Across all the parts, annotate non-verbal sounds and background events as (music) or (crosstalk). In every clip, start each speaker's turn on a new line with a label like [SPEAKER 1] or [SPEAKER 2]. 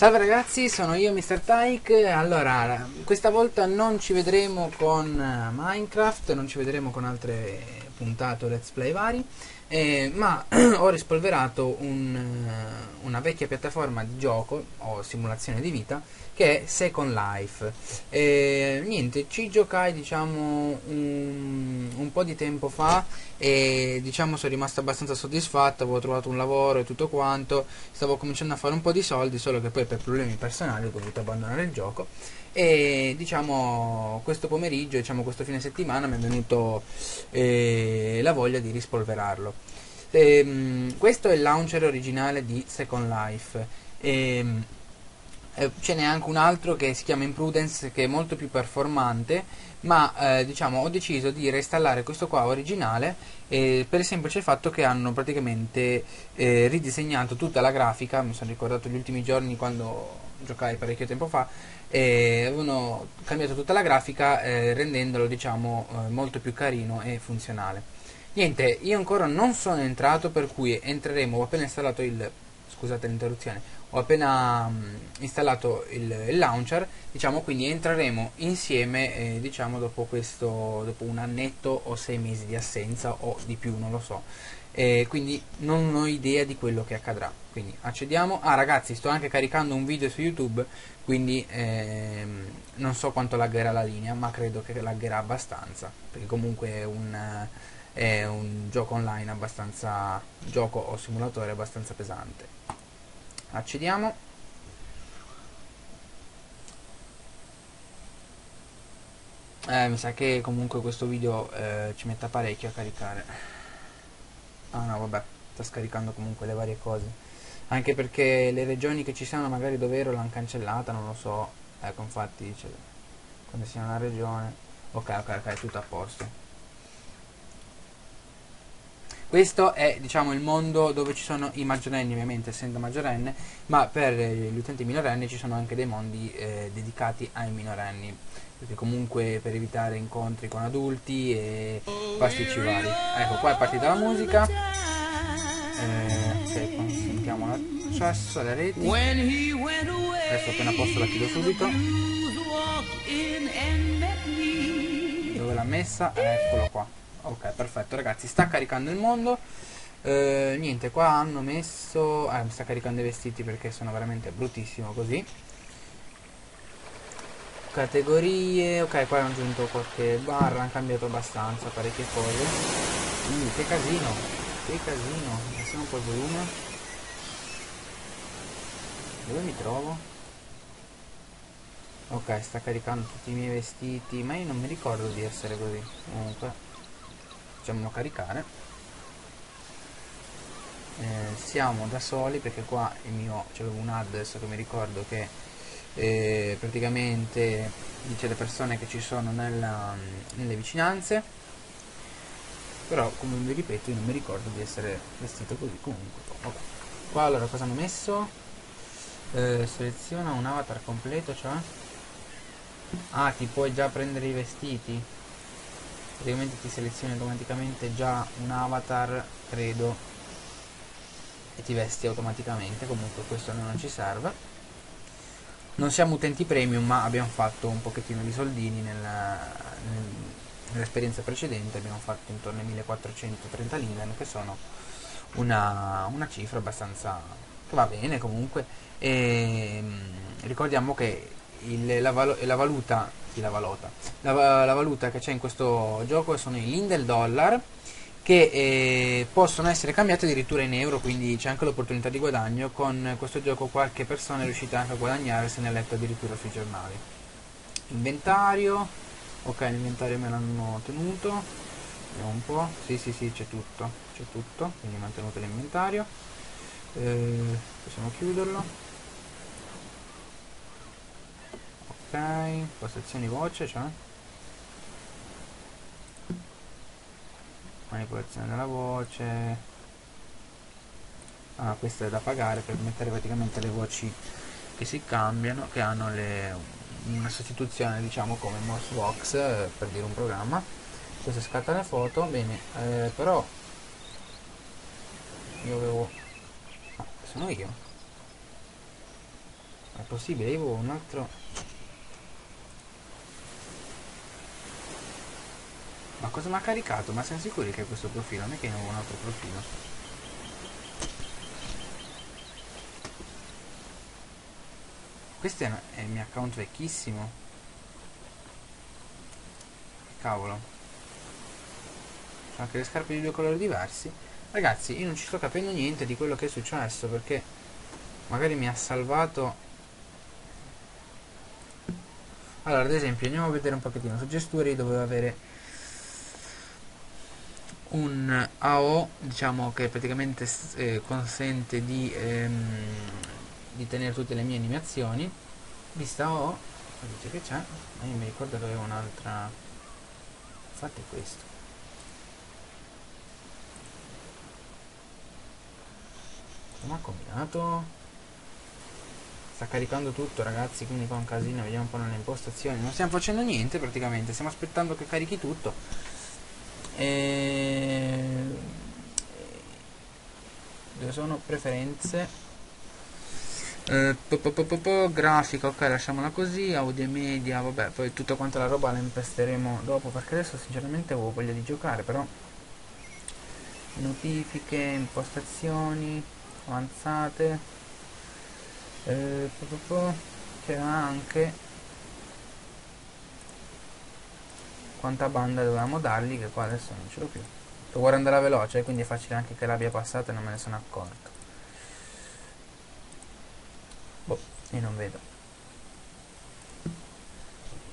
[SPEAKER 1] Salve ragazzi, sono io Mr. Tyke. Allora, questa volta non ci vedremo con eh, Minecraft, non ci vedremo con altre puntate o let's play vari, eh, ma (clears throat) ho rispolverato un, eh, una vecchia piattaforma di gioco o simulazione di vita che è Second Life. Eh, niente, ci giocai diciamo un, un, po' di tempo fa e diciamo sono rimasto abbastanza soddisfatto, avevo trovato un lavoro e tutto quanto, stavo cominciando a fare un po' di soldi, solo che poi per problemi personali ho dovuto abbandonare il gioco e diciamo questo pomeriggio, diciamo questo fine settimana mi è venuto eh, la voglia di rispolverarlo. E, ehm, questo è il launcher originale di Second Life. E, ehm, eh, ce n'è anche un altro che si chiama Imprudence che è molto più performante ma eh, diciamo ho deciso di reinstallare questo qua originale eh, per il semplice fatto che hanno praticamente eh, ridisegnato tutta la grafica. Mi sono ricordato gli ultimi giorni quando giocai parecchio tempo fa e avevano cambiato tutta la grafica eh, rendendolo diciamo molto più carino e funzionale. Niente io ancora non sono entrato per cui entreremo ho appena installato il scusate l'interruzione ho appena um, installato il, il, launcher diciamo quindi entreremo insieme eh, diciamo dopo questo dopo un annetto o sei mesi di assenza o di più non lo so. Eh, quindi non ho idea di quello che accadrà. Quindi accediamo. Ah ragazzi sto anche caricando un video su youtube quindi ehm, non so quanto laggerà la linea ma credo che laggerà abbastanza perché comunque è un, è un gioco online abbastanza gioco o simulatore abbastanza pesante accediamo eh, mi sa che comunque questo video eh, ci metta parecchio a caricare. Ah no vabbè sta scaricando comunque le varie cose. Anche perché le regioni che ci sono magari dove ero l'hanno cancellata non lo so. Ecco infatti dice quando sia una regione. Ok ok ok tutto a posto questo è diciamo, il mondo dove ci sono i maggiorenni, ovviamente essendo maggiorenne, ma per gli utenti minorenni ci sono anche dei mondi eh, dedicati ai minorenni, perché comunque per evitare incontri con adulti e pasticci vari. Ecco, qua è partita la musica. Eh, ok, consentiamo l'accesso alle reti. Adesso appena posto la chiudo subito. Dove l'ha messa? Eccolo qua ok perfetto ragazzi sta caricando il mondo. Eh, niente qua hanno messo eh, sta caricando i vestiti perché sono veramente bruttissimo così. Categorie ok qua hanno aggiunto qualche barra hanno cambiato abbastanza parecchie cose. Uh, che casino che casino passiamo un po' il volume. Dove mi trovo? Ok sta caricando tutti i miei vestiti ma io non mi ricordo di essere così comunque facciamolo caricare. Eh, siamo da soli perché qua il mio c'avevo un ad adesso che mi ricordo che eh, praticamente dice le persone che ci sono nella, nelle vicinanze. Però come vi ripeto io non mi ricordo di essere vestito così comunque. Okay. qua allora cosa hanno messo? Eh, seleziona un avatar completo cioè? Ah ti puoi già prendere i vestiti praticamente ti selezioni automaticamente già un avatar credo e ti vesti automaticamente comunque questo non ci serve. Non siamo utenti premium ma abbiamo fatto un pochettino di soldini nel, nel, nell'esperienza precedente abbiamo fatto intorno ai 1430 linden che sono una, una cifra abbastanza che va bene comunque. E ricordiamo che il, la, la valuta la valuta. La, valuta che c'è in questo gioco sono i Lindel Dollar che eh, possono essere cambiati addirittura in euro, quindi c'è anche l'opportunità di guadagno. Con questo gioco qualche persona è riuscita anche a guadagnare, se ne è letto addirittura sui giornali. Inventario, ok, l'inventario me l'hanno tenuto. Vediamo un po', sì sì sì, c'è tutto, c'è tutto, quindi mantenuto l'inventario. Eh, possiamo chiuderlo. Ok postazioni voce cioè. Manipolazione della voce. Ah questo è da pagare per mettere praticamente le voci che si cambiano che hanno le, una sostituzione diciamo come Mossbox eh, per dire un programma. Questo scatta le foto bene eh, però io avevo sono io? È possibile, io avevo un altro... cosa mi ha caricato? Ma siamo sicuri che è questo profilo? Non è che io avevo un altro profilo. Questo è, è il mio account vecchissimo. Cavolo. C'ho anche le scarpe di due colori diversi. Ragazzi, io non ci sto capendo niente di quello che è successo perché magari mi ha salvato allora ad esempio andiamo a vedere un pochettino su gesture dovevo avere un AO diciamo che praticamente eh, consente di, ehm, di tenere tutte le mie animazioni. Vista AO dice che c'è ma io mi ricordo che avevo un'altra infatti questo. Come ha combinato? Sta caricando tutto ragazzi quindi qua un casino vediamo un po' nelle impostazioni. Non stiamo facendo niente praticamente stiamo aspettando che carichi tutto e... dove sono? Preferenze? Eh, po, po, po, grafica ok lasciamola così audio e media vabbè poi tutta quanta la roba la impesteremo dopo perché adesso sinceramente avevo voglia di giocare però notifiche impostazioni avanzate eh, c'era anche quanta banda dovevamo dargli che qua adesso non ce l'ho più devo andare a veloce quindi è facile anche che l'abbia passata e non me ne sono accorto boh io non vedo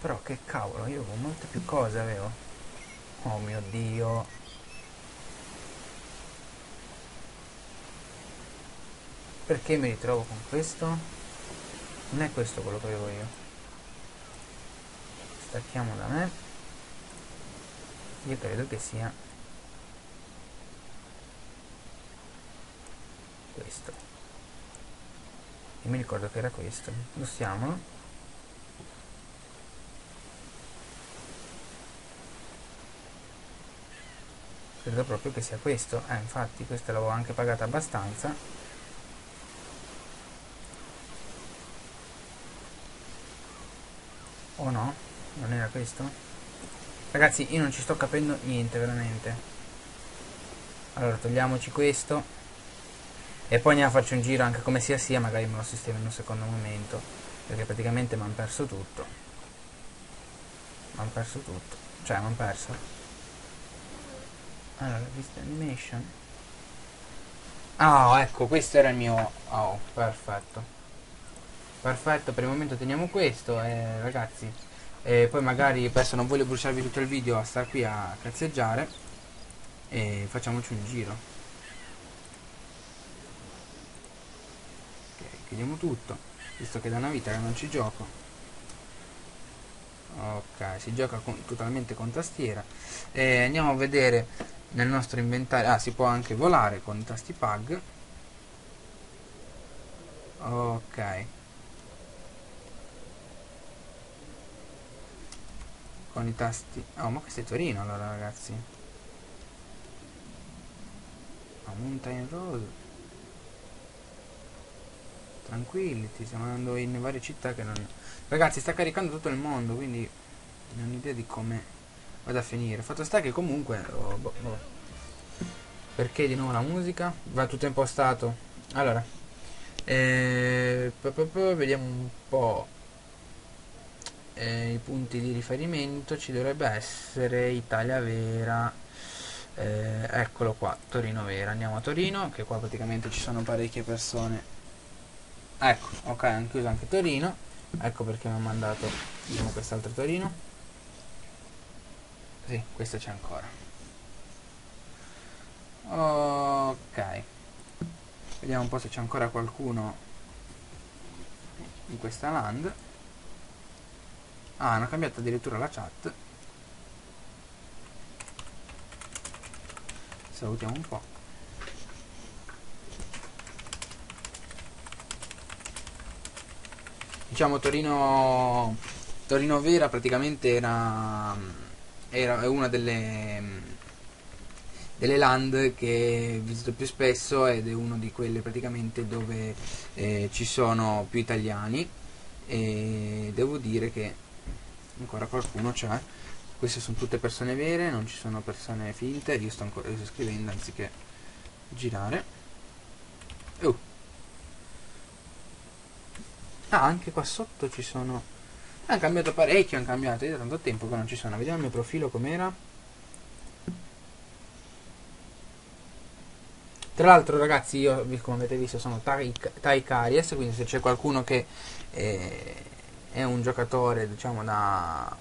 [SPEAKER 1] però che cavolo io avevo molte più cose avevo oh mio dio Perché mi ritrovo con questo? Non è questo quello che avevo io. Stacchiamo da me. Io credo che sia questo. Io mi ricordo che era questo. Usiamolo. Credo proprio che sia questo. Eh, infatti, questo l'avevo anche pagato abbastanza. O no? Non era questo? Ragazzi, io non ci sto capendo niente, veramente. Allora, togliamoci questo. E poi ne faccio un giro anche come sia sia, magari me lo sistemo in un secondo momento. Perché praticamente mi hanno perso tutto. Mi hanno perso tutto. Cioè, mi hanno perso. Allora, vista animation. Ah, oh, ecco, questo era il mio... Oh, perfetto perfetto per il momento teniamo questo eh, ragazzi e poi magari adesso non voglio bruciarvi tutto il video a star qui a cazzeggiare. E facciamoci un giro. Ok chiudiamo tutto visto che da una vita che non ci gioco. Ok si gioca con, totalmente con tastiera. E andiamo a vedere nel nostro inventario. Ah si può anche volare con i tasti pag ok con i tasti. Oh ma questo è Torino allora ragazzi. A Mountain Road. Tranquilli stiamo andando in varie città che non ragazzi sta caricando tutto il mondo quindi non ho idea di come vada a finire. Fatto sta che comunque oh, boh, boh. perché di nuovo la musica? Va tutto impostato. Allora eh, vediamo un po' eh, i punti di riferimento ci dovrebbe essere Italia Vera. Eh, eccolo qua Torino Vera. Andiamo a Torino che qua praticamente ci sono parecchie persone. Ecco ok hanno chiuso anche Torino. Ecco perché mi ha mandato quest'altro Torino. Sì questo c'è ancora. Ok. Vediamo un po' se c'è ancora qualcuno in questa land Ah, hanno cambiato addirittura la chat. Salutiamo un po'. Diciamo Torino Torino Vera praticamente era era una delle delle land che visito più spesso ed è uno di quelle praticamente dove eh, ci sono più italiani e devo dire che ancora qualcuno c'è? Queste sono tutte persone vere non ci sono persone finte. Io sto ancora sto scrivendo anziché girare. Uh. ah anche qua sotto ci sono. Hanno cambiato parecchio hanno cambiato. Io da tanto tempo che non ci sono. Vediamo il mio profilo com'era. Tra l'altro ragazzi io come avete visto sono Taik Aries, quindi se c'è qualcuno che eh, è un giocatore diciamo da,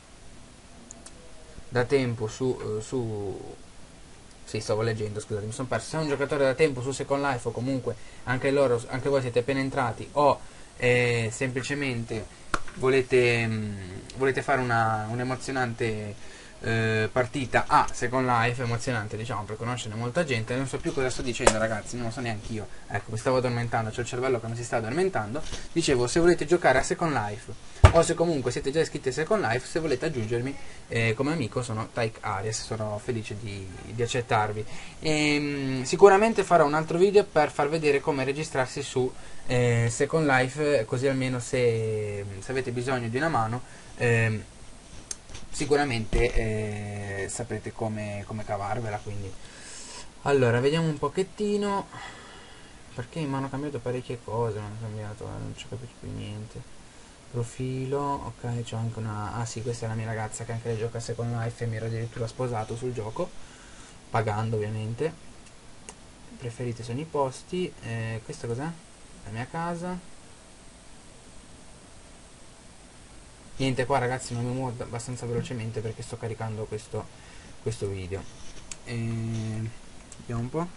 [SPEAKER 1] da tempo su, uh, su sì, stavo leggendo, scusate, mi sono perso. Se è un giocatore da tempo su Second Life o comunque anche loro, anche voi siete appena entrati o eh, semplicemente volete, mh, mm, volete fare una, un eh, partita a Second Life emozionante diciamo per conoscere molta gente non so più cosa sto dicendo ragazzi non lo so neanche io ecco mi stavo addormentando c'ho il cervello che non si sta addormentando dicevo se volete giocare a Second Life o se comunque siete già iscritti a Second Life se volete aggiungermi eh, come amico sono Tyke Arias sono felice di, di accettarvi. E, ehm, sicuramente farò un altro video per far vedere come registrarsi su eh, Second Life così almeno se, se avete bisogno di una mano eh, sicuramente eh, saprete come, come cavarvela quindi. Allora vediamo un pochettino perché mi hanno cambiato parecchie cose non hanno cambiato non ci ho capito più niente profilo ok c'ho anche una ah sì questa è la mia ragazza che anche lei gioca a Second Life e mi ero addirittura sposato sul gioco pagando ovviamente. Preferiti sono i posti eh, questa cos'è? la mia casa. Niente qua ragazzi non mi muovo abbastanza velocemente perché sto caricando questo, questo video. E vediamo un po'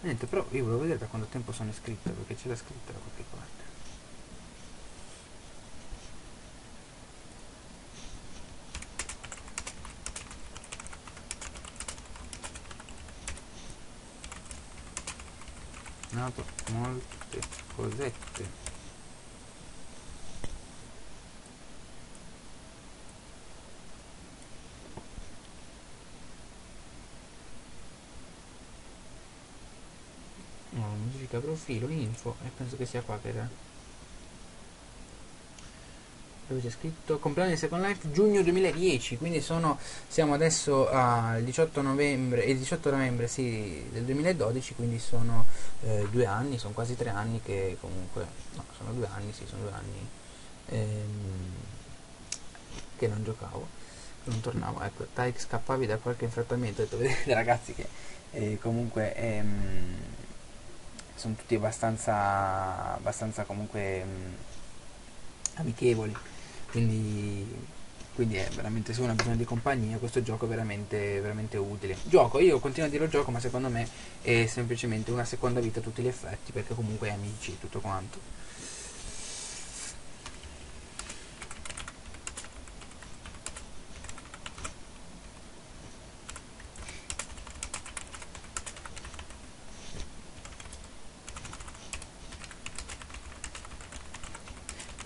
[SPEAKER 1] niente però io volevo vedere da quanto tempo sono iscritto perché c'era scritto da qualche parte. Nato molte cosette modifica profilo info e penso che sia qua che era dove c'è scritto compleanno di Second Life giugno 2010 quindi sono siamo adesso al 18 novembre il 18 novembre sì, del 2012 quindi sono eh, due anni sono quasi tre anni che comunque no sono due anni sì sono due anni ehm, che non giocavo non tornavo. Ecco Tyke scappavi da qualche infrattamento ho detto (laughs) vedete ragazzi che eh, comunque ehm, sono tutti abbastanza, abbastanza comunque mh, amichevoli. Quindi, quindi è veramente se uno ha bisogno di compagnia questo gioco è veramente, veramente utile. Gioco, io continuo a dire gioco ma secondo me è semplicemente una seconda vita a tutti gli effetti perché comunque è amici e tutto quanto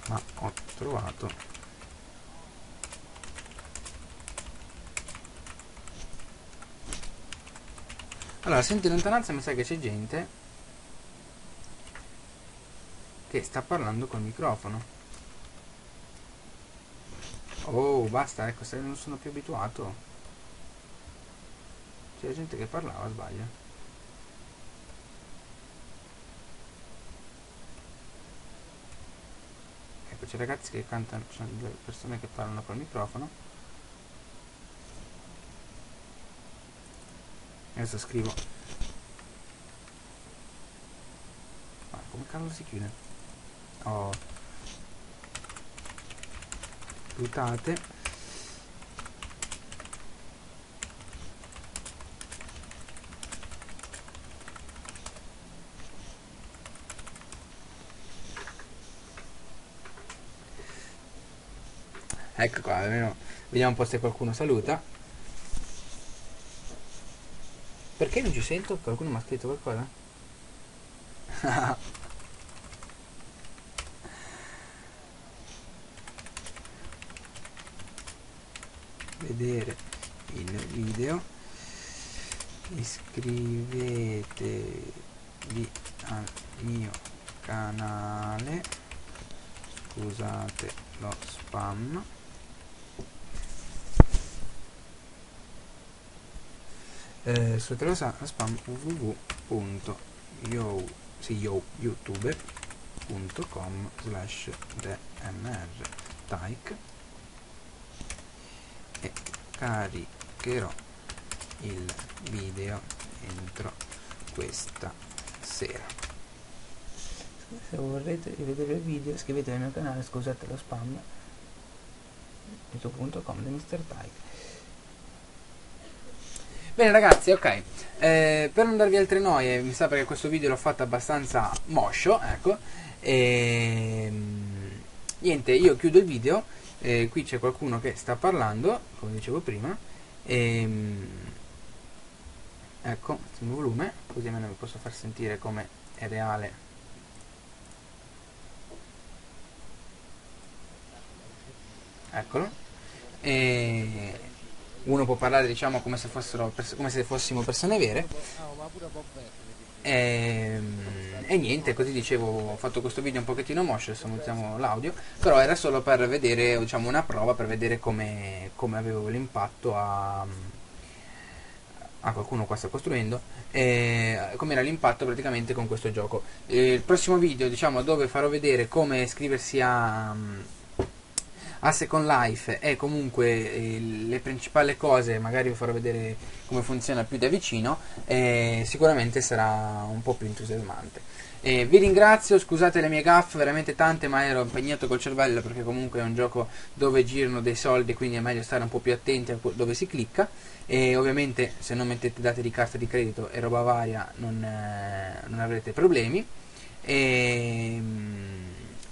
[SPEAKER 1] ma ho trovato allora senti lontananza mi sa che c'è gente che sta parlando col microfono. Oh basta ecco se non sono più abituato. C'è gente che parlava sbaglio ecco c'è ragazzi che cantano ci sono due persone che parlano col microfono. Adesso scrivo. Ma come cavolo si chiude? Oh. Buttate ecco qua almeno vediamo un po' se qualcuno saluta perché non ci sento? qualcuno mi ha scritto qualcosa? (laughs) vedere il video iscrivetevi al mio canale scusate lo spam eh, scusate lo spam www.youtube.com slash dmr. Tyke e caricherò il video entro questa sera.
[SPEAKER 2] Se vorrete rivedere il video iscrivetevi al mio canale scusate lo spam. Youtube.com di Mr. Tyke
[SPEAKER 1] Bene ragazzi, ok, eh, per non darvi altre noie, mi sa perché questo video l'ho fatto abbastanza moscio, ecco, e, ehm, niente, io chiudo il video, eh, qui c'è qualcuno che sta parlando, come dicevo prima, e, ehm, ecco, il volume, così almeno vi posso far sentire come è reale. Eccolo. E uno può parlare diciamo come se, fossero, come se fossimo persone vere. E, ehm, e, niente così dicevo ho fatto questo video un pochettino moscio adesso montiamo l'audio però era solo per vedere diciamo una prova per vedere come, come avevo l'impatto a, a qualcuno qua sta costruendo e come era l'impatto praticamente con questo gioco. Il prossimo video diciamo dove farò vedere come iscriversi a a Second Life e comunque eh, le principali cose magari vi farò vedere come funziona più da vicino e sicuramente sarà un po' più entusiasmante e vi ringrazio, scusate le mie gaffe, veramente tante, ma ero impegnato col cervello perché comunque è un gioco dove girano dei soldi, quindi è meglio stare un po' più attenti a dove si clicca. E ovviamente se non mettete date di carta di credito e roba varia non, eh, non avrete problemi. E,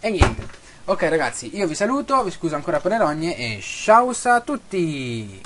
[SPEAKER 1] e niente. Ok ragazzi, io vi saluto, vi scuso ancora per le rogne e ciao a tutti!